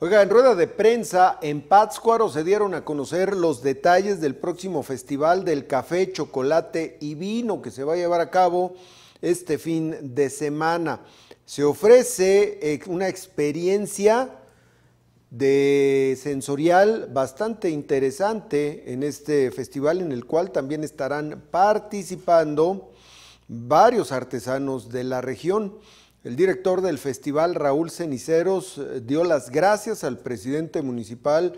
Oiga, en rueda de prensa en Pátzcuaro se dieron a conocer los detalles del próximo festival del café, chocolate y vino que se va a llevar a cabo este fin de semana. Se ofrece eh, una experiencia de sensorial bastante interesante en este festival en el cual también estarán participando varios artesanos de la región. El director del festival, Raúl Ceniceros, eh, dio las gracias al presidente municipal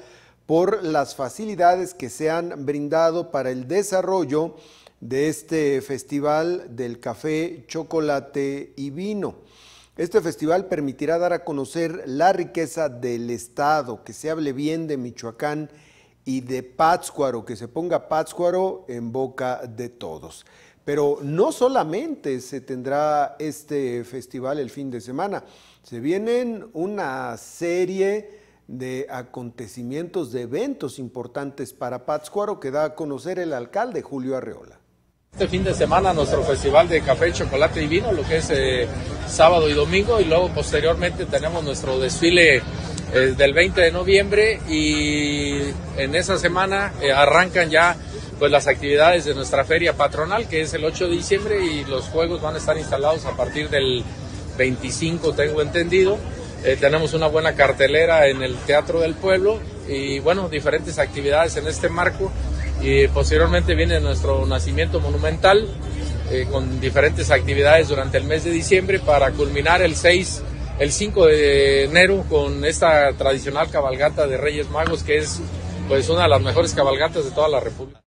por las facilidades que se han brindado para el desarrollo de este festival del café, chocolate y vino. Este festival permitirá dar a conocer la riqueza del Estado, que se hable bien de Michoacán y de Pátzcuaro, que se ponga Pátzcuaro en boca de todos. Pero no solamente se tendrá este festival el fin de semana, se vienen una serie de acontecimientos, de eventos importantes para Pátzcuaro que da a conocer el alcalde Julio Arreola. Este fin de semana nuestro festival de café, chocolate y vino, lo que es eh, sábado y domingo, y luego posteriormente tenemos nuestro desfile eh, del 20 de noviembre y en esa semana eh, arrancan ya pues las actividades de nuestra feria patronal, que es el 8 de diciembre, y los juegos van a estar instalados a partir del 25, tengo entendido. Eh, tenemos una buena cartelera en el Teatro del Pueblo y bueno, diferentes actividades en este marco. Y posteriormente viene nuestro nacimiento monumental eh, con diferentes actividades durante el mes de diciembre para culminar el 6, el 5 de enero con esta tradicional cabalgata de Reyes Magos que es pues una de las mejores cabalgatas de toda la República.